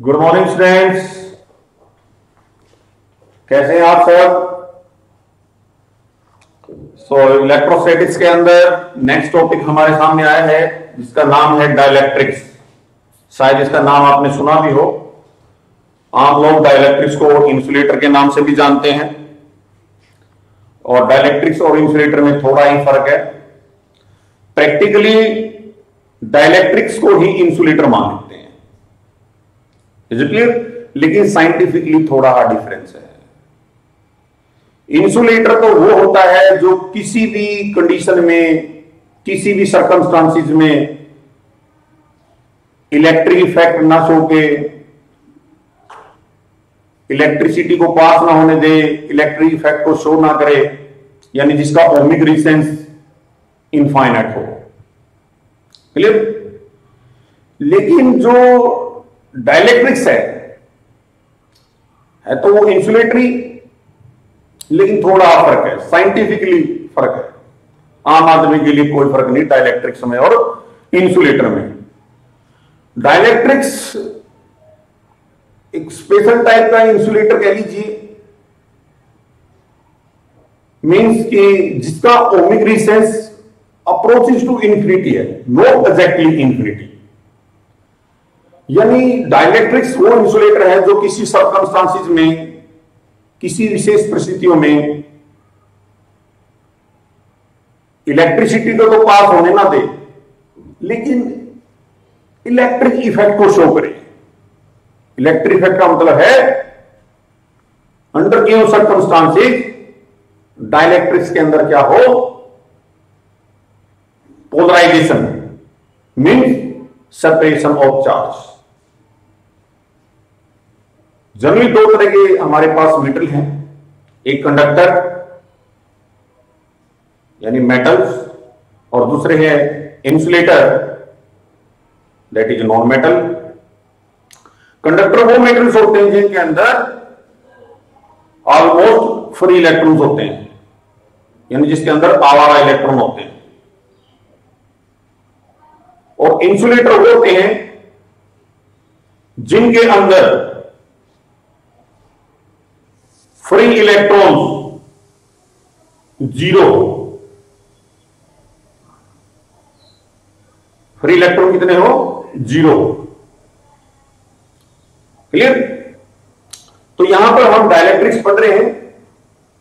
Good morning students कैसे हैं आप सब? सो इलेक्ट्रोस्टैटिक्स के अंदर नेक्स्ट टॉपिक हमारे सामने आया है, जिसका नाम है डायलैक्ट्रिक्स शायद इसका नाम आपने सुना भी हो। आम लोग डायलैक्ट्रिक्स को इंसुलेटर के नाम से भी जानते हैं। और डायलैक्ट्रिक्स और इंसुलेटर में थोड़ा ही फ़र्क है। प्रैक्टिकली डायलैक्ट्रिक्स को ही इंसुलेटर मान। इज़ इट क्लियर लेकिन साइंटिफिकली थोड़ा डिफरेंस है। इंसुलेटर तो वो होता है जो किसी भी कंडीशन में, किसी भी सर्कमस्टांसिस में इलेक्ट्रिक इफ़ेक्ट ना सो के इलेक्ट्रिसिटी को पास ना होने दे इलेक्ट्रिक इफ़ेक्ट को शो ना करे, यानी जिसका ओमिक रिसेंस इनफाइनाइट हो। क्लियर लेकिन जो डायलेक्ट्रिक्स है। है तो वो इंसुलेटरी लेकिन थोड़ा फ़र्क है। साइंटिफिकली फ़र्क है। आम आदमी के लिए कोई फ़र्क नहीं डायलेक्ट्रिक्स में और इंसुलेटर में। डायलेक्ट्रिक्स एक स्पेशल टाइप का इंसुलेटर कह लीजिए। मींस कि जिसका ohmic resistance approaches to infinity है। नो एग्जैक्टली इंफिनिटी यानी डायलेक्ट्रिक्स वो इंसुलेटर है जो किसी सर्कमस्टांसिस में, किसी विशेष परिस्थितियों में। इलेक्ट्रिसिटी को तो पास होने ना दे, लेकिन इलेक्ट्रिक इफ़ेक्ट को शो करे। इलेक्ट्रिक इफ़ेक्ट का मतलब है अंडर गिवन सर्कमस्टांसिस डायलेक्ट्रिक्स के अंदर क्या हो? Polarisation means separation of charge generally दो तरह के हमारे पास मेटल हैं। एक कंडक्टर यानी मेटल्स और दूसरे हैं insulator that is non metal conductor वो मेटल्स होते हैं जिनके अंदर ऑलमोस्ट फ्री इलेक्ट्रॉन्स होते हैं। यानी जिसके अंदर आवारा इलेक्ट्रॉन होते हैं। और इंसुलेटर होते हैं जिनके अंदर free electron zero free electron कितने हो? ज़ीरो क्लियर तो यहाँ पर हम डायलेक्ट्रिक्स पढ़ रहे हैं,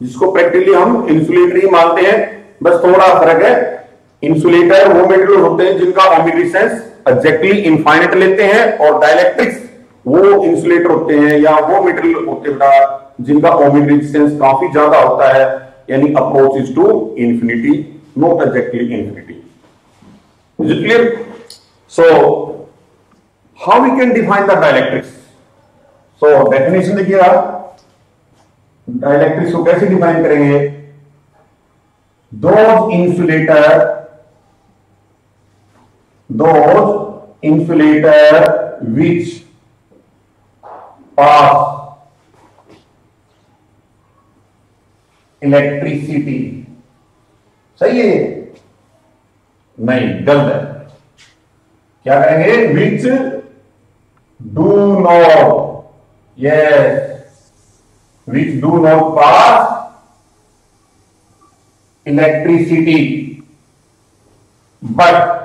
जिसको प्रैक्टिकली हम इंसुलेटर ही मानते हैं। बस थोड़ा फ़र्क है। इंसुलेटर वो मेटेरियल होते हैं जिनका ओमिक डिस्टेंस एग्जैक्टली इनफाइनेट लेते हैं और डायलेक्ट्रिक्स वो इंसुलेटर होते हैं या वो मेटेरियल होते हैं जिनका ओमिक रेजिस्टेंस काफ़ी ज़्यादा होता है, यानी approach is to infinity not exactly infinity clear so how we can define the dielectrics so definition देखिए आप डायलेक्ट्रिक्स को कैसे डिफाइन करेंगे? Those insulator those insulator which pass electricity सही है नहीं, गलत है। क्या करेंगे विच डू नॉट ये which do not pass electricity but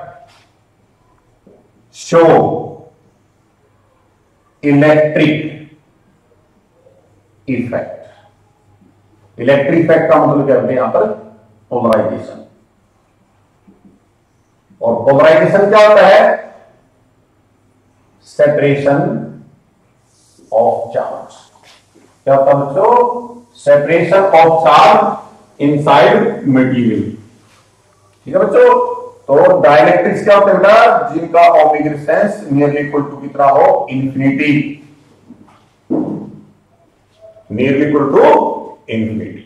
show electric effect electric effect का मतलब क्या होता है यहाँ पर? पोलराइजेशन और पोलराइजेशन क्या होता है? सेपरेशन ऑफ़ चार्ज क्या होता है बच्चों? Separation of charge inside material ठीक है बच्चों? तो डायलेक्ट्रिक्स क्या होते हैं बेटा? जिनका ohmic resistance nearly equal to कितना हो? Infinity nearly equal to infinity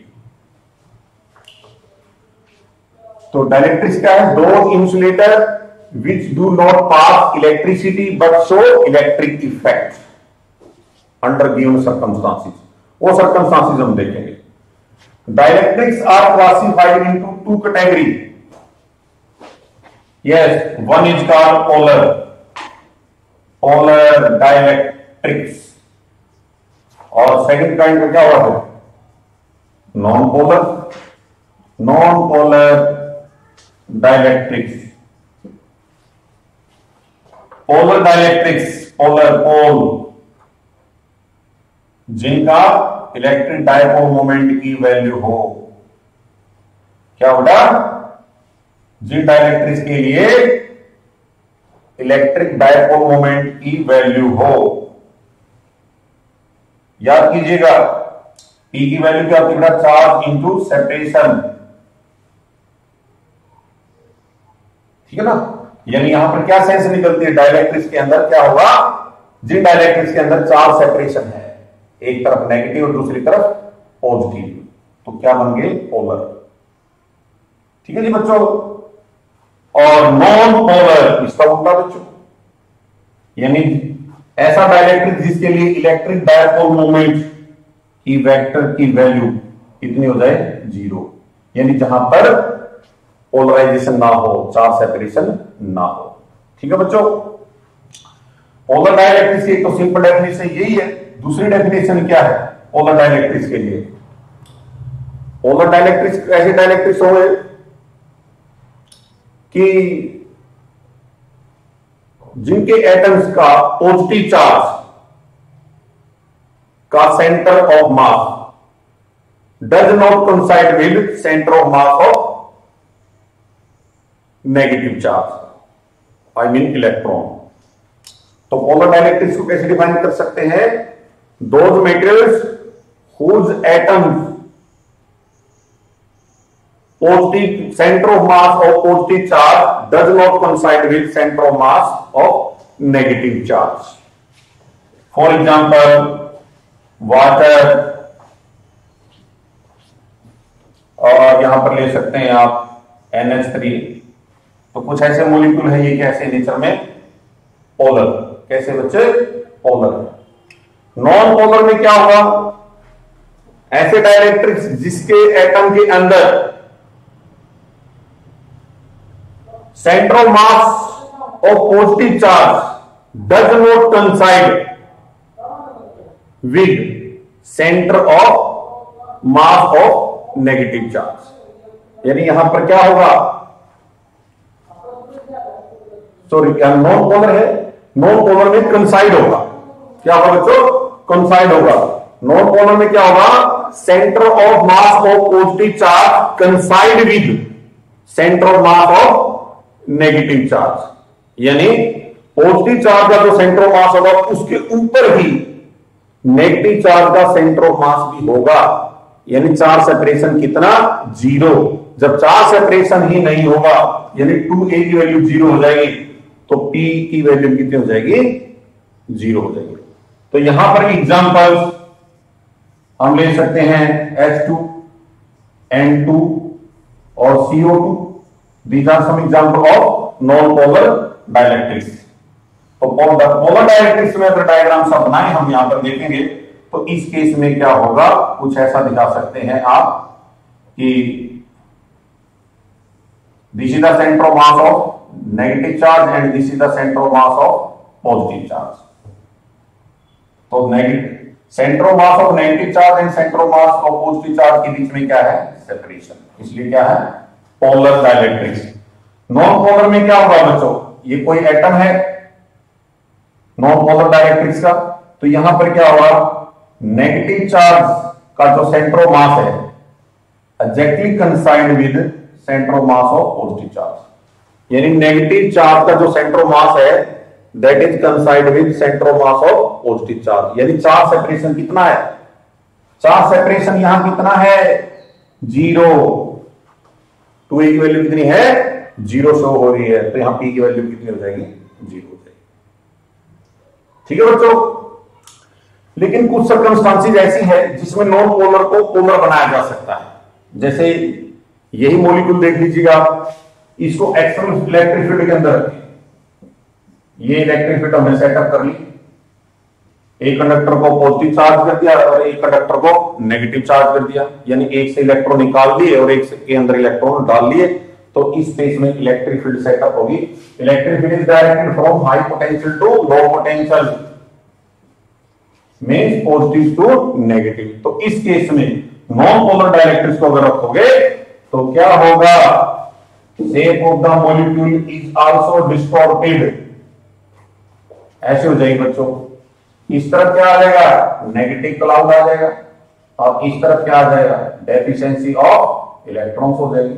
तो डायलेक्ट्रिक्स क्या है? Those insulator which do not pass electricity but show electric effect under given circumstances वो सर्कमस्टांसिस हम देखेंगे। Dielectrics are classified into two category one is called polar polar. Dielect dielectrics और second kind का क्या हुआ है non polar non polar dielectrics polar dielectrics polar pole जिनका electric dipole moment की वैल्यू हो। क्या होगा? जिन डायलेक्ट्रिक्स के लिए इलेक्ट्रिक डायपोल मोमेंट की वैल्यू हो। याद कीजिएगा पी की वैल्यू क्या होती है चार्ज इंटू सेपरेशन ठीक है ना? यानी यहाँ पर क्या सेंस निकलती है? डायलैक्ट्रिक्स के अंदर क्या होगा? जिन डायलैक्ट्रिक्स के अंदर चार सेपरेशन है। एक तरफ़ नेगेटिव और दूसरी तरफ़ पॉजिटिव तो क्या बन गए? पोलर ठीक है जी बच्चों? और नॉन पोलर इसका उल्टा बच्चों यानी ऐसा डायलैक्ट्रिक जिसके लिए इलेक्ट्रिक डायपोल मोमेंट की वेक्टर की वैल्यू कितनी हो जाए? ज़ीरो यानी जहाँ पर पोलराइजेशन ना हो, चार सेपरेशन ना हो। ठीक है बच्चों? पोलर डायलैक्ट्रिक्स की तो सिंपल डेफिनेशन यही है। दूसरी डेफिनेशन क्या है? पोलर डायलैक्ट्रिक्स के लिए। पोलर डायलैक्ट्रिक्स ऐसे डायलैक्ट्रिक्स हो कि जिनके एटम्स का पॉजिटिव चार्ज का centre of mass does not coincide with centre of mass of negative charge I mean electron तो पोलर डायलेक्ट्रिक्स को कैसे डिफाइन कर सकते हैं? Those materials whose atoms positive center of mass of positive charge does not coincide with center of mass of negative charge. For example, water और यहाँ पर ले सकते हैं आप NH3 तो कुछ ऐसे मोलिक्यूल है ये कैसे नेचर में पोलर कैसे बच्चे पोलर नॉन पोलर में क्या होगा ऐसे डायरेक्ट्रिक्स जिसके एटम के अंदर center of mass of positive charge does not coincide with center of mass of negative charge. यानी यहाँ पर क्या होगा? सॉरी क्या नॉन पोलर है? नॉन पोलर में कंसाइड होगा। क्या होगा बच्चों? कंसाइड होगा। नॉन पोलर में क्या होगा? Centre of mass of positive charge coincide with centre of mass of negative charge यानी पॉजिटिव चार्ज का जो सेंटर मास होगा, उसके ऊपर ही नेगेटिव चार्ज का सेंट्रो मास भी होगा। यानी चार्ज सेपरेशन कितना? ज़ीरो जब चार्ज सेपरेशन ही नहीं होगा, यानी टू ए की वैल्यू ज़ीरो हो जाएगी तो पी की वैल्यू कितनी हो जाएगी? ज़ीरो हो जाएगी। तो यहाँ पर एग्जांपल हम ले सकते हैं एच टू एन टू और C O two These are some example of non-polar dielectrics. तो पोलर डायरेक्ट्रिक्स में अगर डायग्राम सब बनाए, हम यहाँ पर देखेंगे तो इस केस में क्या होगा? कुछ ऐसा दिखा सकते हैं आप कि this is the centre of mass of negative charge and this is the centre of mass of positive charge तो centre of mass of negative charge and centre of mass of positive charge के बीच में क्या है? Separation इसलिए क्या है? Polar dielectrics non polar में क्या होगा बच्चों? ये कोई एटम है? नॉन पोलर डायलेक्ट्रिक्स का? तो यहाँ पर क्या होगा नेगेटिव चार्ज का जो सेंटर मास है exactly coincide with centre mass of positive charge यानी नेगेटिव चार्ज का जो सेंटर मास है that is coincide with centre mass of positive charge यानी चार्ज सेपरेशन कितना है? चार्ज सेपरेशन यहाँ कितना है? ज़ीरो टू ए की वैल्यू कितनी है? ज़ीरो शो हो रही है। तो यहाँ पी की वैल्यू कितनी हो जाएगी? ज़ीरो हो जाएगी। ठीक है बच्चों? लेकिन कुछ सर्कमस्टांसिस ऐसी है जिसमें नॉन पोलर को पोलर बनाया जा सकता है। जैसे यही मोलिक्यूल देख लीजिएगा आप। इसको एक्सटर्नल इलेक्ट्रिक फ़ील्ड के अंदर ये इलेक्ट्रिक फ़ील्ड हमने सेटअप कर ली। एक कंडक्टर को पॉजिटिव चार्ज कर दिया और एक कंडक्टर को नेगेटिव चार्ज कर दिया। यानी एक से इलेक्ट्रॉन निकाल दिए और एक के अंदर इलेक्ट्रॉन डाल लिए। तो इस स्पेस में इलेक्ट्रिक फ़ील्ड सेटअप होगी। Electric field is directed from high potential to low potential means positive to negative तो इस केस में नॉन पोलर डायलेक्ट्रिक्स को अगर रखोगे तो क्या होगा? Shape of the molecule is also distorted ऐसे हो जाएगी बच्चों। इस तरफ़ क्या आ जाएगा? नेगेटिव क्लाउड आ जाएगा। और इस तरफ़ क्या आ जाएगा? डेफिशिएंसी ऑफ़ इलेक्ट्रॉन्स हो जाएगी।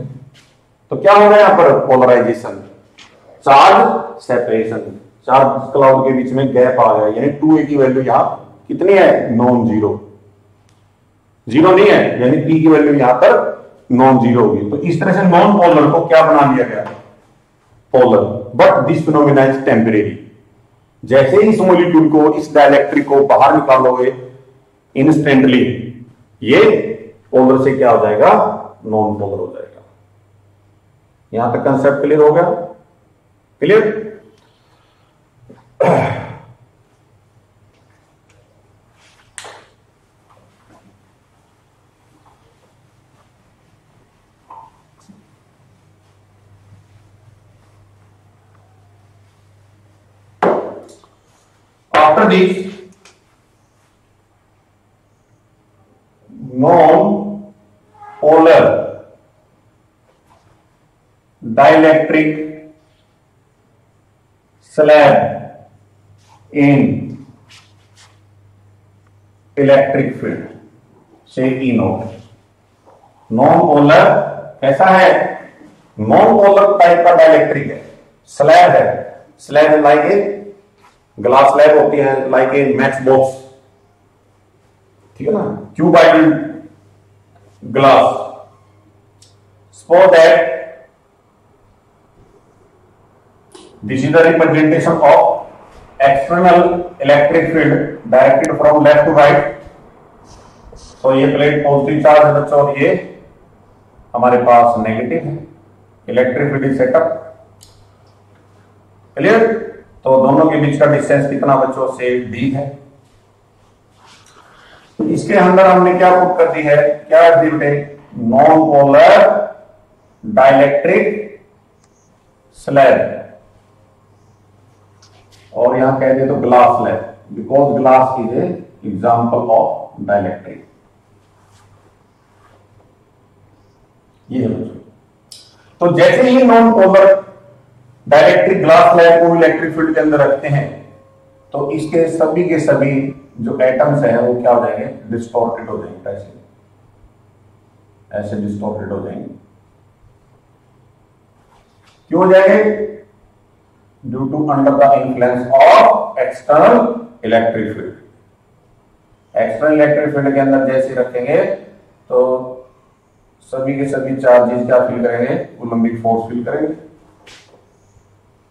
तो क्या होगा यहाँ पर? Polarization charge separation charge cloud के बीच में गैप आ गया। यानी टू ए की वैल्यू यहाँ कितनी है? नॉन ज़ीरो ज़ीरो नहीं है, यानी पी की वैल्यू यहाँ पर नॉन ज़ीरो होगी। तो इस तरह से नॉन पोलर को क्या बना लिया गया? Polar but this phenomena is temporary जैसे ही इस मोलिक्यूल को, इस डायलैक्ट्रिक को बाहर निकालोगे इंस्टेंटली ये पोलर से क्या हो जाएगा? नॉन पोलर हो जाएगा। यहाँ तक कंसेप्ट क्लियर हो गया? Clear is non polar dielectric slab in electric field से ई नोट नॉन पोलर कैसा है? नॉन पोलर टाइप का डायलैक्ट्रिक है। स्लैब है। Slab like a glass slab होती है लाइक ए मैच बॉक्स ठीक है ना? Cuboid glass suppose that this is the representation of external electric field, directed from left to right तो ये प्लेट पॉजिटिव चार्ज है बच्चों? और ये हमारे पास नेगेटिव है। इलेक्ट्रिक फ़ील्ड सेटअप क्लियर तो दोनों के बीच का डिस्टेंस कितना बच्चों से डी है? इसके अंदर हमने क्या पुट कर दी है? क्या नॉन पोलर डाइलेक्ट्रिक स्लैब और यहाँ कह दे तो glass slab because glass is a example of dielectric ये है तो जैसे ही non polar dielectric glass slab को इलेक्ट्रिक फ़ील्ड के अंदर रखते हैं। तो इसके सभी के सभी जो एटम्स है, वो क्या हो जाएँगे? डिस्टोर्टेड हो जाएँगे, ऐसे। ऐसे डिस्टोर्टेड हो जाएँगे। क्यों हो जाएँगे? Due to under the influence of external electric field external electric field के अंदर जैसे रखेंगे तो सभी के सभी चार्जेस क्या फील करेंगे? कोलंबिक फोर्स फील करेंगे।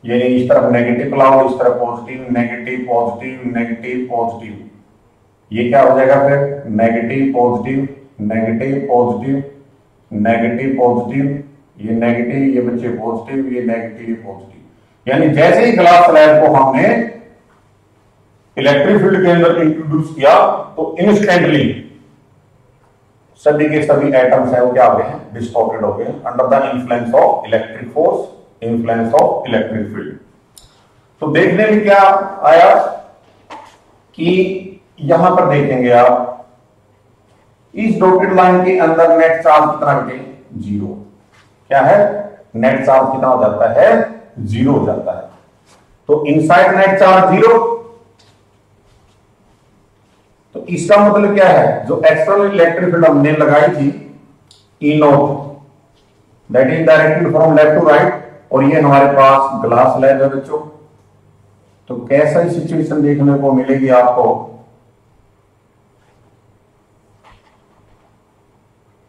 यानी इस तरफ़ नेगेटिव क्लाउड इस तरफ़ positive negative positive negative positive ये क्या हो जाएगा फिर? Negative positive negative positive negative positive ये नेगेटिव ये बच्चे पॉजिटिव ये नेगेटिव ये पॉजिटिव यानी जैसे ही ग्लास स्लैब को हमने इलेक्ट्रिक फ़ील्ड के अंदर इंट्रोड्यूस किया तो इंस्टेंटली सभी के सभी एटम्स हैं, वो क्या हो गए हैं? डिस्टॉर्टेड हो गए under the influence of electric force influence of electric field तो देखने में क्या आया कि यहाँ पर देखेंगे आप, इस डॉटेड लाइन के अंदर नेट चार्ज कितना बेटे ज़ीरो क्या है? नेट चार्ज कितना हो जाता है? ज़ीरो हो जाता है। तो इनसाइड नेट चार्ज ज़ीरो तो इसका मतलब क्या है? जो एक्सटर्नल इलेक्ट्रिक फ़ील्ड हमने लगाई थी E naught that is directed from left to right और ये हमारे पास ग्लास लैब है बच्चों तो कैसा ही सिचुएशन देखने को मिलेगी आपको?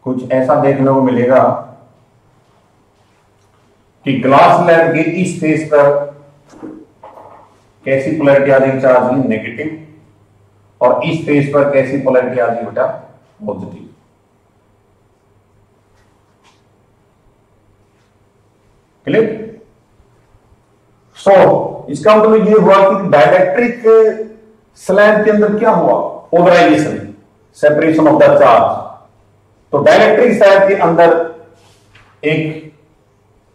कुछ ऐसा देखने को मिलेगा कि ग्लास लैब के इस फेस पर कैसी पोलैरिटी आ जाएगी चार्ज नेगेटिव और इस फेस पर कैसी पोलैरिटी आ जाएगी बेटा पॉजिटिव क्लियर सो so, इसका मतलब ये हुआ कि डायलैक्ट्रिक स्लैब के अंदर क्या हुआ? Polarization separation of the charge तो डायलेक्ट्रिक स्लैब के अंदर एक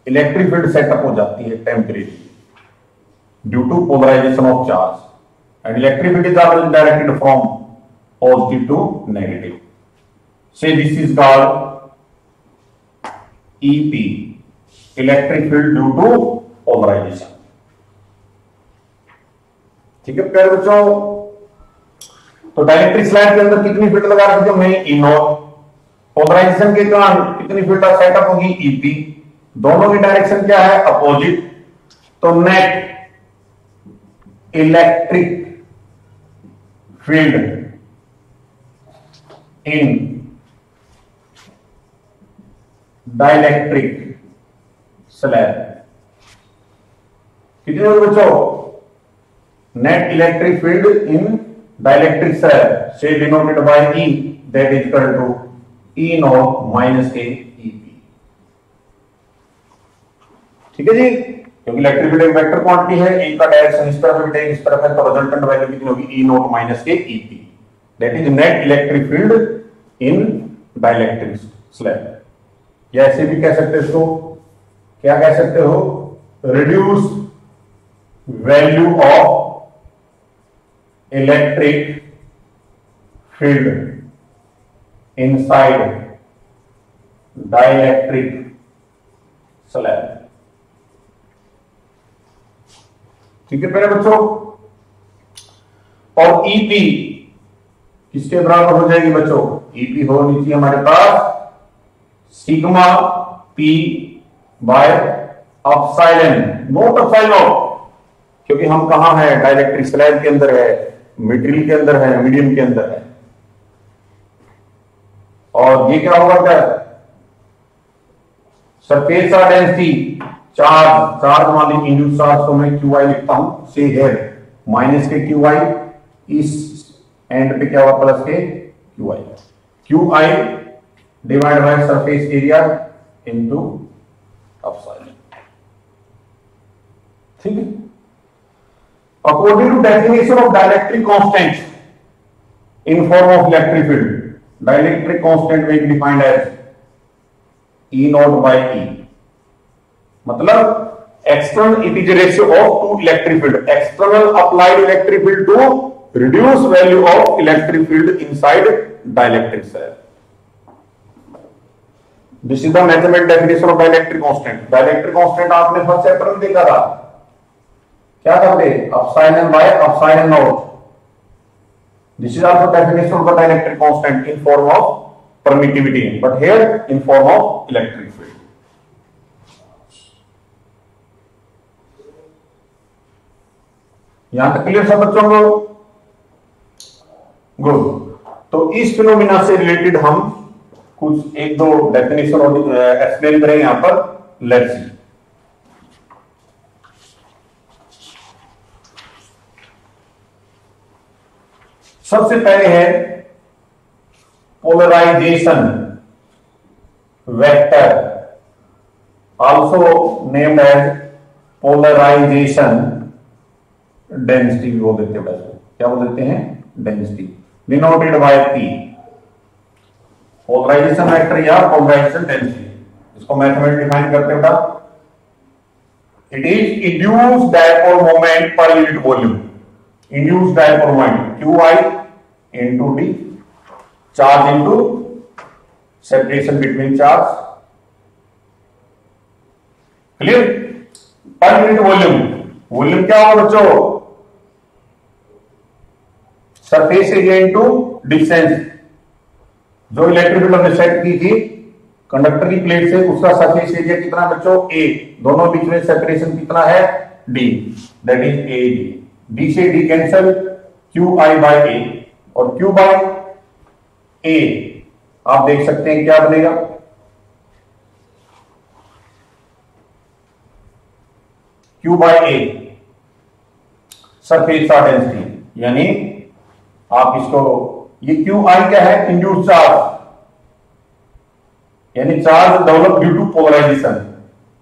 इलेक्ट्रिक फ़ील्ड सेटअप हो जाती है temporary due to polarization of charge and electric field is always directed from positive to negative. Say this is called ep field field to polarization. ठीक है, प्यारे बच्चों? तो डायरेक्ट्रिक स्लाइड के अंदर कितनी फ़ील्ड लगा रखी हमने? ई नॉट पोलराइजेशन के दौरान कितनी फ़ील्ड सेटअप होगी? ईपी दोनों की डायरेक्शन क्या है? अपोजिट तो net electric field in dielectric slab कितने हो बच्चों? Net electric field in dielectric slab से denoted by E that is equal to E naught minus K E P ठीक है जी? क्योंकि इलेक्ट्रिक फ़ील्ड एक वेक्टर क्वांटिटी है एक का डायरेक्शन इस तरफ़ है इस तरफ़ है तो रिजल्टेंट वैल्यू कितनी होगी? E naught minus K E P that is net electric field in dielectric slab या ऐसे भी कह सकते हो इसको? क्या कह सकते हो? Reduce value of electric field inside dielectric slab. ठीक है मेरे बच्चों? और ईपी किसके बराबर हो जाएगी बच्चों? ईपी होनी चाहिए हमारे पास sigma P by epsilon naught epsilon क्योंकि हम कहाँ हैं? डायरेक्ट्रिक स्लैब के अंदर है मेटेरियल के अंदर है मीडियम के अंदर है। और ये क्या होगा क्या सरफेस का डेंसिटी चार्ज चार्ज मान इंड्यूस चार्ज तो मैं क्यू आई लिखता हूँ से है माइनस के क्यू आई इस एंड पे क्या होगा plus K Q I Q I divide by surface area into epsilon ठीक है according to definition of dielectric constant in form of electric field constant may be defined as E naught by E. मतलब external it is a ratio of two electric field. External applied electric field to reduce value of electric field inside dielectric this is the measurement definition of dielectric constant dielectric constant आपने first chapter में देखा था। क्या करते epsilon N by epsilon N naught this is also definition of the dielectric constant in form of permittivity but here in form of electric field यहाँ तक clear सब बच्चों को? गुड तो इस फिनोमिना से रिलेटेड हम कुछ एक दो डेफिनेशन और एक्सप्लेन करें यहाँ पर. लेट्स सी सबसे पहले है polarization vector also named as polarization density भी बोल देते हैं क्या बोल देते हैं? Density denoted by P polarization vector या पोलराइजेशन डेंसिटी इसको मैथमेटिक डिफाइन करते हैं it is induce dipole moment per unit volume induce dipole moment Q I into D, charge into separation between charge clear per unit volume volume क्या होगा बच्चों? Surface area into distance जो electric field हमने set की थी conductor की plate से, उसका सरफेस एरिया कितना बच्चों? ए दोनों बीच में सेपरेशन कितना है? D that is A D D से D cancel Q I by A और क्यू बाई ए आप देख सकते हैं क्या बनेगा? क्यू बाई ए सरफेस का डेंसिटी यानी आप इसको ये क्यू आई क्या है? इंड्यूस चार्ज यानी charge develop due to polarization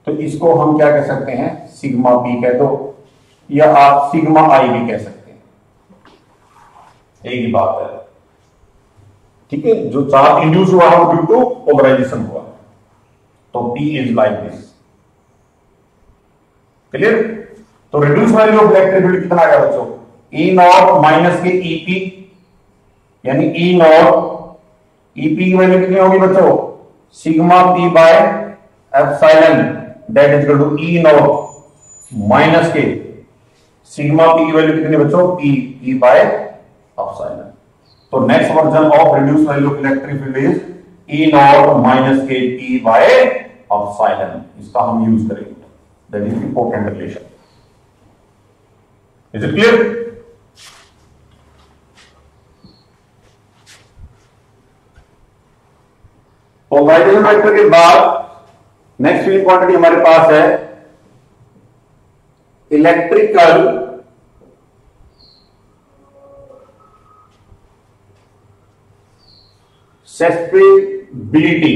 तो इसको हम क्या कह सकते हैं? सिग्मा पी कह दो, या आप सिग्मा आई भी कह सकते हैं। एक ही बात है। ठीक है? जो चार्ज इंड्यूस हुआ है ड्यू टू पोलराइजेशन हुआ। तो P is like this clear तो reduce value of electric field कितना आ गया बच्चों? E naught minus K E P यानी ई नॉट ईपी की वैल्यू कितनी होगी बच्चों? Sigma P by epsilon that is to E naught minus K sigma P की वैल्यू कितनी बच्चों? पी पी बाय एप्सिलॉन तो next version of reduce value electric field is E naught minus K P by epsilon इसका हम use करेंगे। That is important relation is it clear polarization vector के बाद next field quantity हमारे पास है electrical susceptibility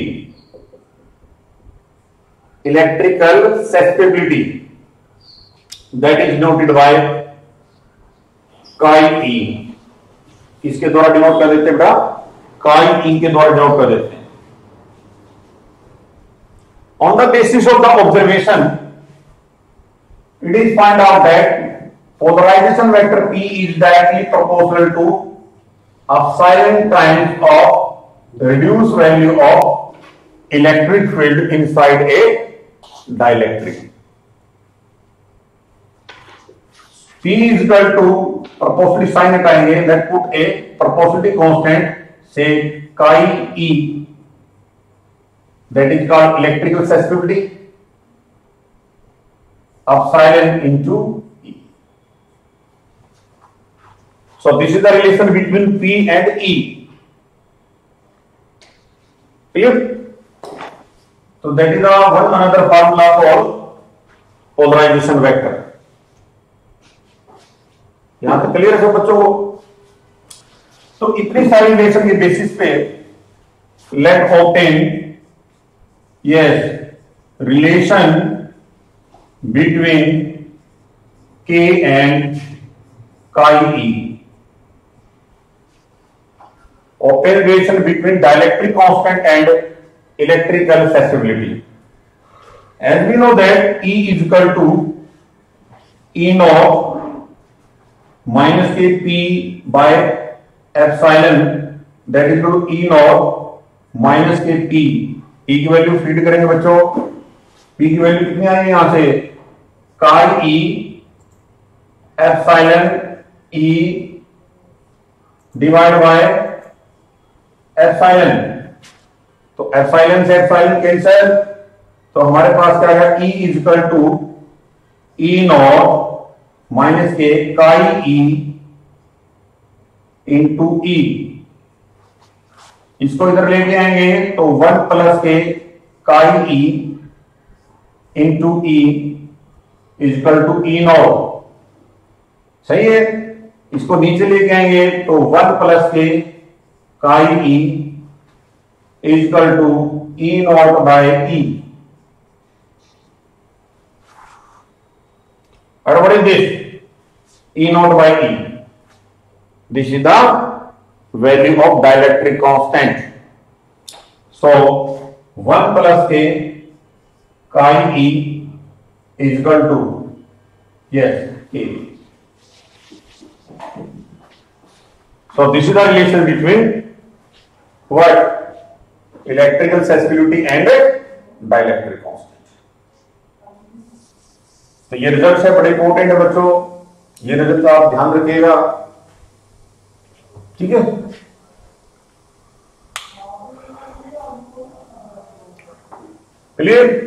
electrical susceptibility that is noted by chi E किसके द्वारा डिनोट कर देते हैं बेटा काई ई के द्वारा डिनोट कर देते हैं। On the basis of the observation, it is found out that polarization vector P is directly proportional to epsilon times of the reduced value of electric field inside a dielectric. P is equal to proportionally sign a triangle that put a proportionality constant say chi e that is called electrical susceptibility epsilon into E. So this is the relation between P and E. Clear? So that is the one another formula for polarization vector. यहाँ तक clear है बच्चों को तो इतनी सारी relation के basis पे let obtain yes relation between k and chi e open relation between dielectric constant and electrical susceptibility as we know that e is equal to e naught minus k p by epsilon that is equal to e naught minus k p P की वैल्यू feed करेंगे बच्चों। P की value कितनी आएगी यहाँ से? Car E epsilon E divide by epsilon तो एफ़ साइलन से एफ़ साइलन कैंसल तो हमारे पास क्या है E is equal to E naught minus K chi E into ई इसको इधर लेके आएँगे तो one plus K chi E into E equal to E naught सही है? इसको नीचे लेके आएँगे तो one plus K chi E equal to E naught by E और what is this e naught by e this is the value of dielectric constant. So 1 plus k chi e is equal to yes k. So this is the relation between what electrical susceptibility and dielectric constant. तो ये result है बड़े important है बच्चों ये result आप ध्यान रखिएगा ठीक है clear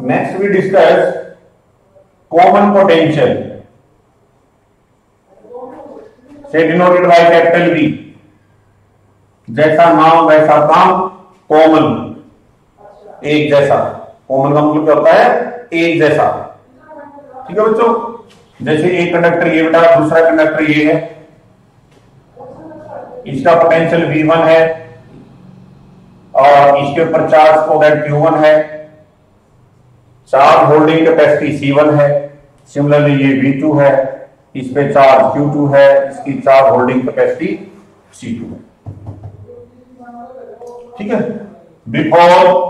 next we discuss common potential. Say denoted by capital V. जैसा नाम, वैसा काम कॉमन एक जैसा. कॉमन का मतलब क्या होता है? एक जैसा. ठीक है बच्चों? जैसे एक कंडक्टर ये बेटा दूसरा कंडक्टर ये है. इसका पोटेंशियल V1 है. और इसके ऊपर चार्ज को दैट Q1 है. चार्ज होल्डिंग कैपेसिटी C1 है। सिमिलरली ये V2 है। इस पे चार्ज Q2 है। इसकी चार्ज होल्डिंग कैपेसिटी C2 है। ठीक है? बिफोर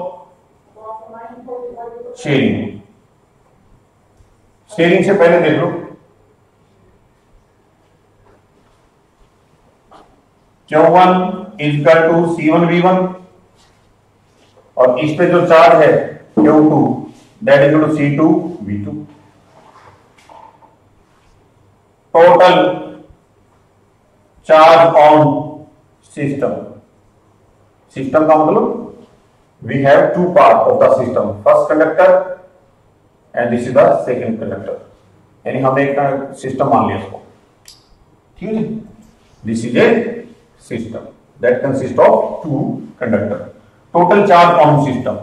शेयरिंग शेयरिंग से पहले देख लो। Q1 equal to C one V one और इस पे जो चार्ज है Q2 that is to C two V two total charge on system system का मतलब we have two part of the system first conductor and this is the second conductor यानी हमने एक सिस्टम मान लिया इसको। ठीक है? This is a system that consists of two conductor. Total charge on system.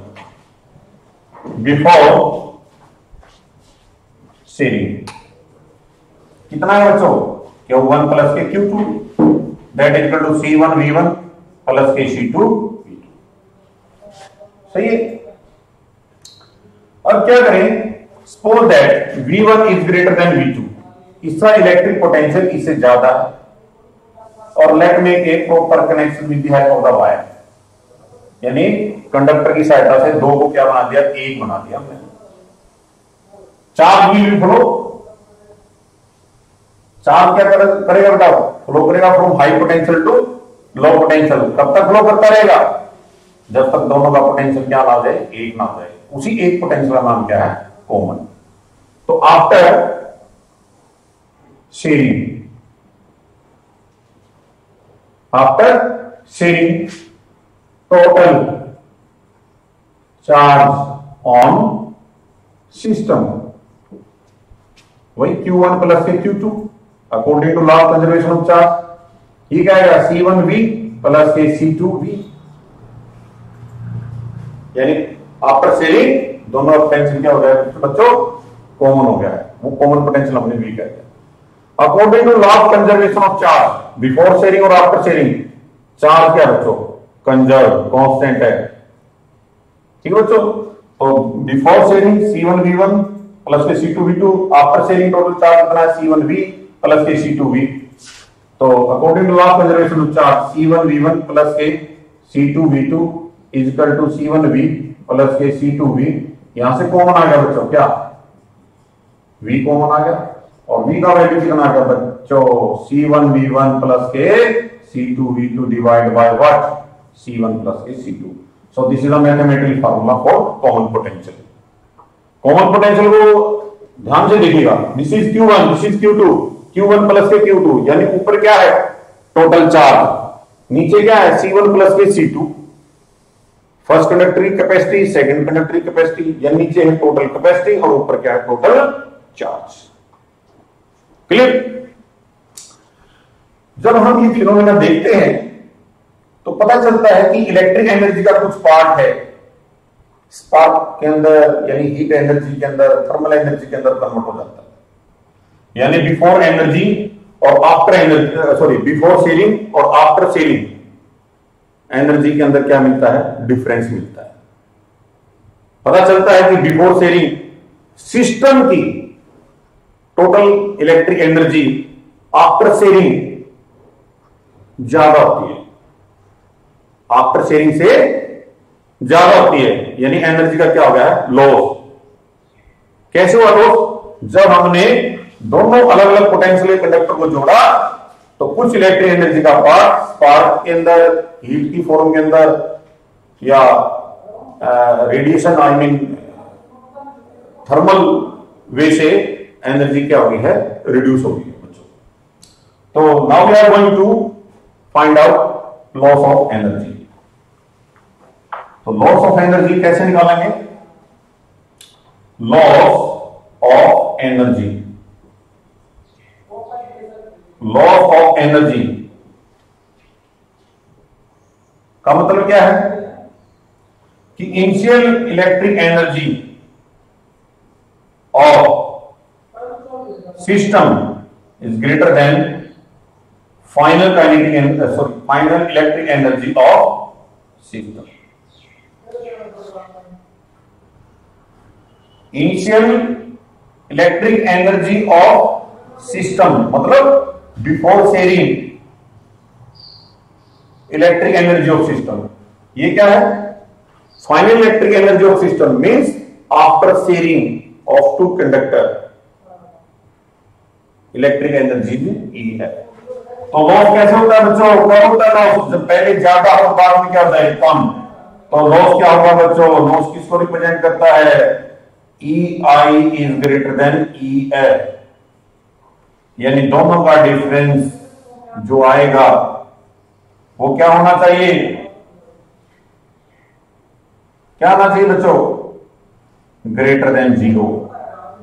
Before sharing कितना है बच्चों? Q one plus K Q two that equal to C one V one plus K C two we to सही है? अब क्या करें? Suppose that V one is greater than V two इसका electric potential इससे ज़्यादा है। और let make a proper connection with the help of the wire यानी कंडक्टर की सहायता से दो को क्या बना दिया? एक बना दिया हमने। चार्ज विल फ्लो चार्ज क्या करेगा बेटा? फ्लो करेगा from high potential to low potential कब तक फ्लो करता रहेगा? जब तक दोनों का पोटेंशियल क्या ना जाए, एक ना जाए। उसी एक पोटेंशियल का नाम क्या है? कॉमन तो after sharing after sharing total charge on system. वही Q1 plus K Q2 according to law conservation of charge ये क्या आएगा C1V प्लस के C2V यानी आफ्टर शेयरिंग दोनों पोटेंशियल क्या हो गया? बच्चों कॉमन हो गया है। वो कॉमन पोटेंशियल हमने वी कहते हैं according to law of conservation of charge before sharing और आफ्टर शेयरिंग चार्ज क्या बच्चों? कंजर्व कॉन्स्टेंट है ठीक है बच्चों? तो before sharing C one B one plus के C two B two after sharing total charge कितना है सी वन बी प्लस के सी टू बी तो according to law of conservation of charge C one B one plus के C two B two is equal to C one B plus के C two B यहाँ से common आ गया बच्चों, क्या? V common आ गया और V का वैल्यू कितना आ गया बच्चों? C one V one plus के C two V two divide by what C1 plus is C2. So this is a mathematical formula for common potential. Common potential को ध्यान से देखिएगा This is Q1, this is Q2, Q1 plus के Q2 यानी ऊपर क्या है Total charge. नीचे क्या है C1 plus के C2 First कंडक्टरी capacity, second कंडक्टरी capacity. यानी नीचे है total capacity और ऊपर क्या है Total charge. Clear? जब हम ये फिनोमेना देखते हैं तो पता चलता है कि इलेक्ट्रिक एनर्जी का कुछ पार्ट है। स्पार्क के अंदर, यानी हीट एनर्जी के अंदर थर्मल एनर्जी के अंदर कन्वर्ट हो जाता है। यानी बिफोर एनर्जी और after energy sorry before sharing और आफ्टर सेलिंग एनर्जी के अंदर क्या मिलता है? डिफरेंस मिलता है। पता चलता है कि बिफोर सेलिंग सिस्टम की total electric energy after sharing ज़्यादा होती है। आफ्टर शेयरिंग से ज़्यादा होती है। यानी एनर्जी का क्या हो गया है? लॉस कैसे हुआ लॉस जब हमने दोनों अलग अलग पोटेंशियल कंडक्टर को जोड़ा तो कुछ इलेक्ट्रिक एनर्जी का पार्ट स्पार्क के अंदर हीट की फॉर्म के अंदर, या radiation I mean thermal way से एनर्जी क्या हो गई है? रिड्यूस होगी। तो now we are going to find out loss of energy तो लॉस ऑफ़ एनर्जी कैसे निकालेंगे? Loss of energy loss of energy का मतलब क्या है? कि initial electric energy of system is greater than final kinetic energy sorry final electric energy of system initial electric energy of system मतलब before sharing electric energy of system ये क्या है? Final electric energy of system means after sharing of two conductor electric energy में E है। तो loss कैसे होता है बच्चों? होता है? लॉस जब पहले ज़्यादा और बाद में क्या होता है? कम। तो लॉस क्या होगा बच्चों? लॉस किसको रिप्रेजेंट करता है। E i is greater than E f यानी दोनों का डिफरेंस जो आएगा, वो क्या होना चाहिए? क्या होना चाहिए बच्चों? ग्रेटर देन ज़ीरो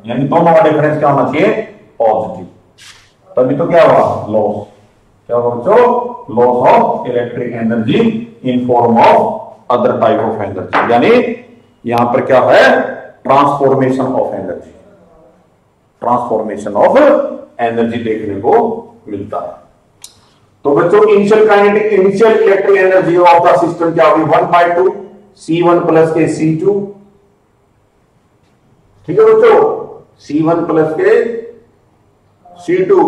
यानी दोनों का डिफरेंस क्या होना चाहिए? पॉजिटिव तभी तो क्या हुआ? लॉस क्या हुआ बच्चों? Loss of electric energy in form of other type of energy यानी यहाँ पर क्या है? Transformation of energy transformation of energy देखने को मिलता है। तो बच्चों initial kinetic initial electric energy of the system क्या होगी? One by two C one plus के सी टू ठीक है बच्चों? सी वन प्लस के सी टू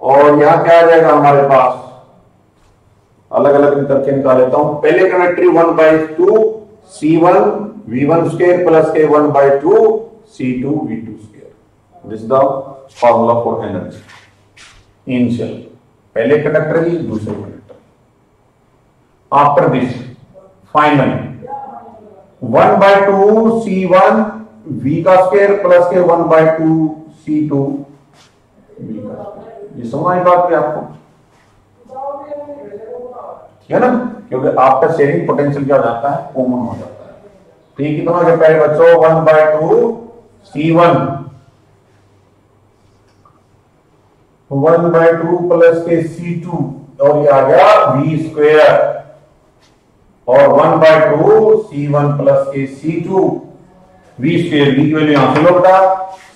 और यहाँ क्या आ जाएगा हमारे पास? अलग अलग करके निकाल लेता हूँ। पहले कनेक्टरी one by two C one V one square plus के one by two C two V two square this the formula for energy initial पहले कंडक्टर ही, दूसरे conductor after this final one by two C one V का square plus के one by two C two V का ये समझ बात आपको? है ना? क्योंकि आपका शेयरिंग पोटेंशियल क्या हो जाता है? कॉमन हो जाता है। ठीक कितना हो जाता है बच्चों one by two C one one by two plus के सी टू और ये आ गया वी स्क्वेयर और one by two C one plus के C two V square V की वैल्यू यहाँ से लो बेटा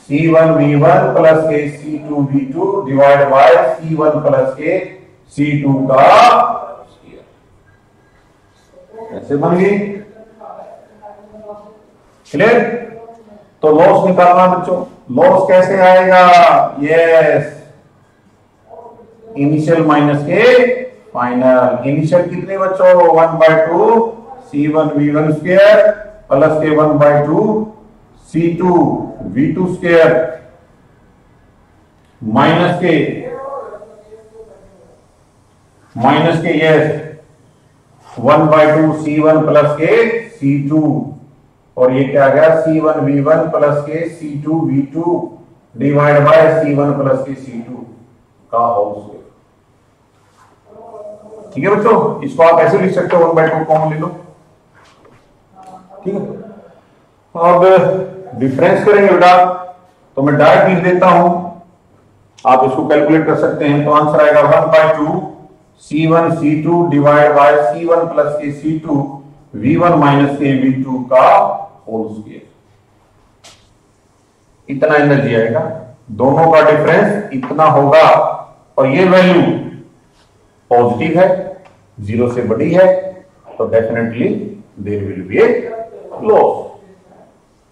C one V one plus के C two V two divide by C one plus के सी टू का ऐसे बन गई क्लियर तो लॉस निकालना बच्चों। लॉस कैसे आएगा? यस इनिशियल माइनस के फाइनल इनिशियल कितने बच्चों? One by two C one V one square plus के one by two C two V two square minus के माइनस के yes one by two C one plus के C two. और ये क्या गया? C one V one plus के C two V two divide by C one plus के C to का स्क्वायर। ठीक है बच्चों? इसको आप ऐसे लिख सकते हो, वन बाय टू कॉमन ले लो। ठीक है? अब डिफरेंस करेंगे बेटा। तो मैं डायरेक्ट लिख देता हूँ। आप इसको कैलकुलेट कर सकते हैं। तो आंसर आएगा one by two C one C two divide by C one plus के C two V one minus के वी टू का होल स्क्वेयर इतना एनर्जी आएगा। दोनों का डिफरेंस इतना होगा। और ये वैल्यू पॉजिटिव है ज़ीरो से बड़ी है तो definitely there will be a loss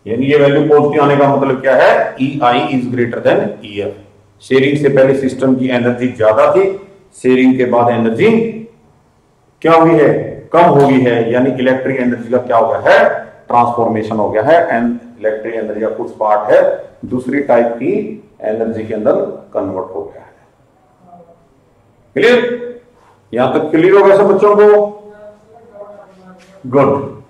यानी ये वैल्यू पॉजिटिव आने का मतलब क्या है? E i is greater than E f sharing से पहले सिस्टम की एनर्जी ज़्यादा थी शेयरिंग के बाद एनर्जी क्या हुई है? कम हो गई है। यानी इलेक्ट्रिक एनर्जी का क्या हो गया है? ट्रांसफॉर्मेशन हो गया है। एंड इलेक्ट्रिक एनर्जी का कुछ पार्ट है। दूसरी टाइप की एनर्जी के अंदर कन्वर्ट हो गया है। क्लियर यहाँ तक क्लियर हो गया सब बच्चों को? गुड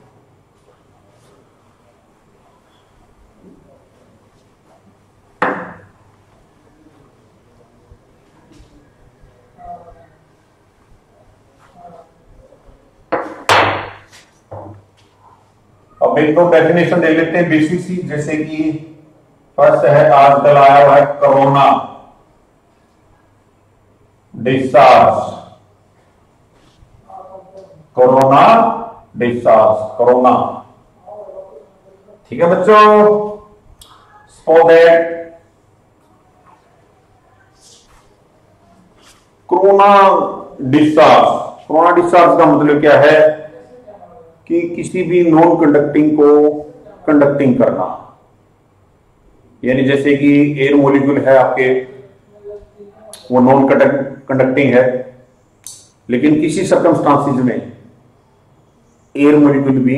अब तो डेफिनेशन दे लेते हैं बीसीसी जैसे कि फ़र्स्ट है आजकल आया हुआ है corona. Discharge corona discharge corona. ठीक है बच्चों? कोरोना डिस्चार्ज कोरोना डिस्चार्ज का मतलब क्या है? कि किसी भी नॉन कंडक्टिंग को कंडक्टिंग करना। यानी जैसे कि एयर मोलिक्यूल है आपके, वो नॉन कंडक्टिंग है, लेकिन किसी सर्कमस्टांसिस में एयर मोलिक्यूल भी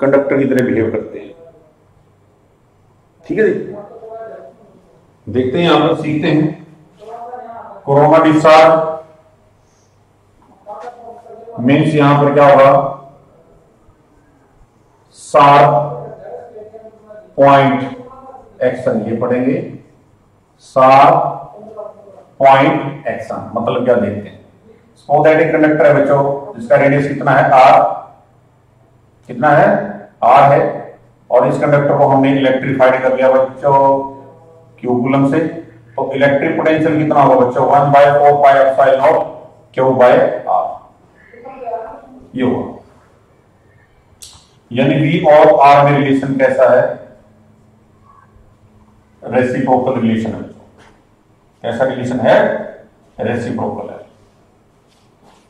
कंडक्टर की तरह बिहेव करते हैं। ठीक है जी? देखते हैं, यहाँ पर सीखते हैं। कोरोना डिस्चार्ज मीन्स यहाँ पर क्या होगा? सात पॉइंट एक्शन ये पढ़ेंगे। सात पॉइंट एक्शन मतलब क्या देखते हैं? स्पोदैटिक कंडक्टर है बच्चों, जिसका रेडियस कितना है? आर कितना है? आर है। और इस कंडक्टर को हमने इलेक्ट्रीफाइड कर लिया बच्चों क्यूकुलम से। तो इलेक्ट्रिक पोटेंशियल कितना होगा बच्चों? One by four by F naught Q by R ये होगा यानी वी और आर में रिलेशन कैसा है? रेसिप्रोकल रिलेशन है। कैसा रिलेशन है? रेसिप्रोकल है।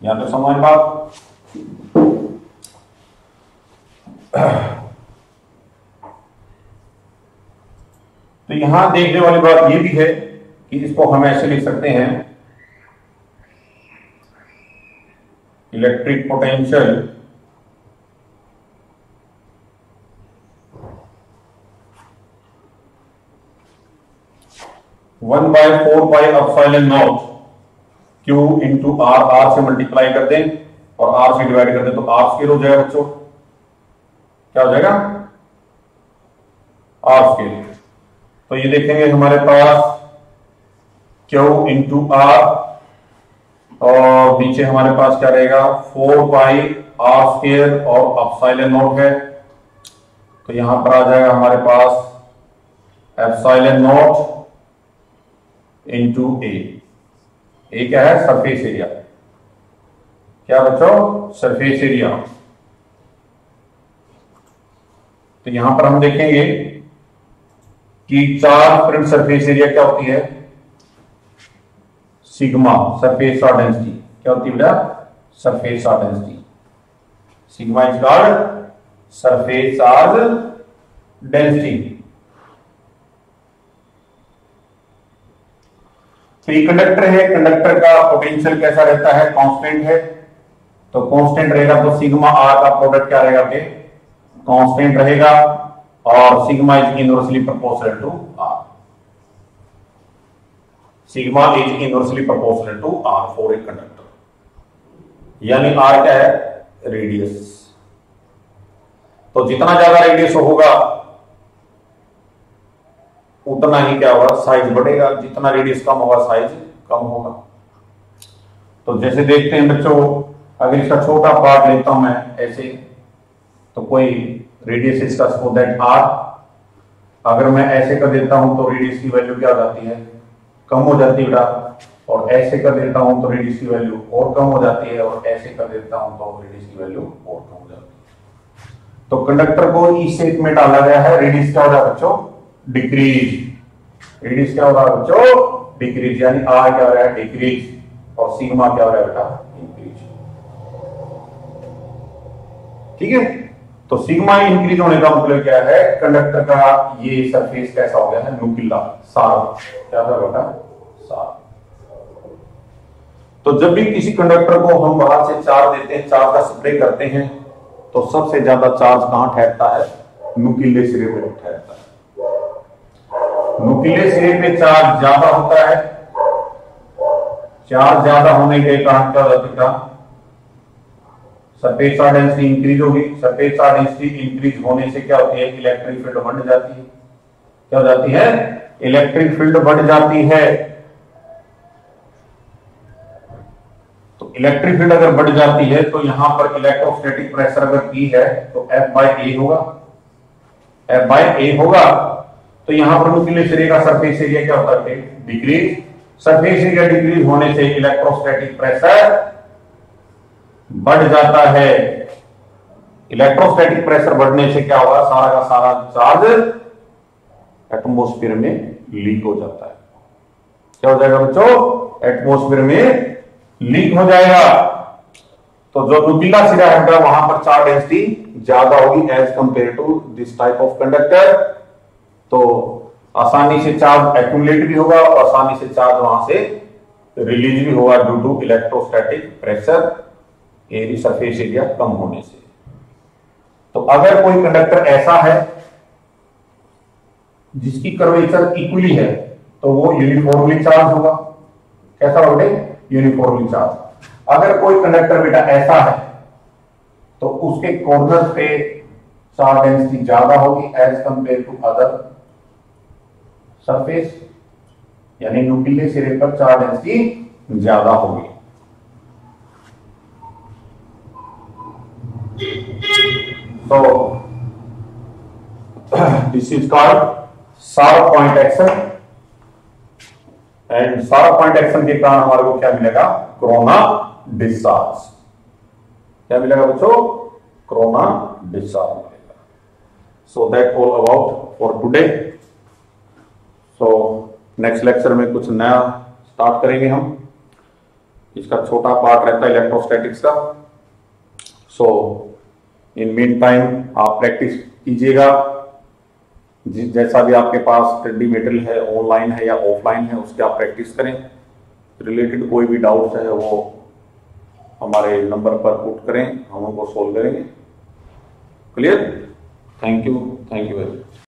यहाँ तो समझ बात तो यहाँ देखने वाली बात यह भी है कि इसको हम ऐसे लिख सकते हैं। Electric potential one by four by epsilon naught Q into R R से मल्टीप्लाई कर दें और आर से डिवाइड कर दें तो आर स्केल हो जाएगा बच्चों। क्या हो जाएगा? आर स्केल तो ये देखेंगे हमारे पास क्यू इंटू आर और नीचे हमारे पास क्या रहेगा? फोर बाई आर स्केयर और अपसाइलन नोट है। तो यहाँ पर आ जाएगा हमारे पास epsilon naught into a a क्या है? सरफेस एरिया क्या बच्चों? सरफेस एरिया तो यहाँ पर हम देखेंगे कि चार प्रिंट सरफेस एरिया क्या होती है? सिग्मा सरफेस चार्ज डेंसिटी क्या होती है बेटा? Surface charge density sigma is called surface charge density तो ये कंडक्टर है कंडक्टर का पोटेंशियल कैसा रहता है? कांस्टेंट है। तो कांस्टेंट रहेगा तो सिग्मा आर का प्रोडक्ट क्या रहेगा कांस्टेंट रहेगा और sigma is inversely proportional to R sigma is inversely proportional to R for a conductor यानी आर क्या है? रेडियस तो जितना ज़्यादा रेडियस होगा, उतना ही क्या होगा? साइज़ बढ़ेगा। जितना रेडियस कम होगा साइज़ कम होगा। तो जैसे देखते हैं बच्चों, अगर इसका छोटा पार्ट लेता हूँ मैं ऐसे तो कोई रेडियस इसका दैट आर अगर मैं ऐसे कर देता हूँ तो रेडियस की वैल्यू क्या हो जाती है? कम हो जाती है और ऐसे कर देता हूँ तो रेडियस की वैल्यू और कम हो जाती है, और ऐसे कर देता हूँ तो रेडियस की वैल्यू और कम हो जाती है। तो कंडक्टर को इस शेप में डाला गया है रेडियस क्या हो रहा है बच्चों? डिक्रीज रेडियस क्या हो रहा है बच्चों? डिक्रीज यानी आर क्या हो रहा है? डिक्रीज और सिग्मा क्या हो रहा है बेटा? इंक्रीज ठीक है? तो सिग्मा इंक्रीज होने का मतलब क्या है? कंडक्टर का ये सरफेस कैसा हो गया है? नुकीला सार। क्या था बेटा सार। तो जब भी किसी कंडक्टर को हम बाहर से चार्ज देते हैं, चार्ज का स्प्रे करते हैं तो सबसे ज़्यादा चार्ज कहाँ ठहरता है? नुकीले सिरे पे ठहरता है। नुकीले सिरे पे चार्ज ज़्यादा होता है। चार्ज ज़्यादा होने के कारण क्या होता है? सरफेस चार्ज डेंसिटी इंक्रीज होगी। सरफेस चार्ज डेंसिटी इंक्रीज होने से क्या होती है? इलेक्ट्रिक फ़ील्ड बढ़ जाती है। क्या हो जाती है? इलेक्ट्रिक फ़ील्ड बढ़ जाती है। तो इलेक्ट्रिक फ़ील्ड अगर बढ़ जाती है तो यहाँ पर इलेक्ट्रोस्टैटिक प्रेशर अगर पी है तो एफ़ बाई ए होगा। एफ़ बाई ए होगा। तो यहाँ पर नुकीले सिरे का सरफेस एरिया क्या होता है? डिक्रीज सरफेस एरिया डिक्रीज होने से इलेक्ट्रोस्टैटिक प्रेशर बढ़ जाता है। इलेक्ट्रोस्टैटिक प्रेशर बढ़ने से क्या होगा? सारा का सारा चार्ज एटमोस्फियर में लीक हो जाता है। क्या हो जाएगा बच्चों? एटमोस्फियर में लीक हो जाएगा। तो जो नुकीला सिरा है वहाँ पर चार्ज डेंसिटी ज़्यादा होगी as compare to this type of conductor तो आसानी से चार्ज एक्यूमुलेट भी होगा और आसानी से चार्ज वहाँ से रिलीज़ भी होगा ड्यू टू इलेक्ट्रोस्टैटिक प्रेशर एरी सरफेस एरिया कम होने से। तो अगर कोई कंडक्टर ऐसा है, जिसकी कर्वेचर इक्वली है तो वो यूनिफॉर्मली चार्ज होगा। कैसा होगा यूनिफॉर्मली चार्ज। अगर कोई कंडक्टर बेटा ऐसा है तो उसके कॉर्नर पे चार्ज डेंसिटी ज़्यादा होगी as compare to other surface यानी नुकीले सिरे पर चार्ज डेंसिटी ज़्यादा होगी। So this is called sharp point action. And सारा पॉइंट एक्शन के कारण हमारे को क्या मिलेगा? कोरोना डिस्चार्ज क्या मिलेगा बच्चों? कोरोना डिस्चार्ज मिलेगा। So that all about for today so next lecture में कुछ नया स्टार्ट करेंगे हम। इसका छोटा पार्ट रहता है इलेक्ट्रोस्टैटिक्स का। सो इन मेन टाइम आप प्रैक्टिस कीजिएगा। जैसा भी आपके पास स्टडी मेटेरियल है ऑनलाइन है या ऑफलाइन है, उसके आप प्रैक्टिस करें। रिलेटेड कोई भी डाउट्स है, वो हमारे नंबर पर पुट करें, हम उनको सॉल्व करेंगे। Clear thank you thank you very much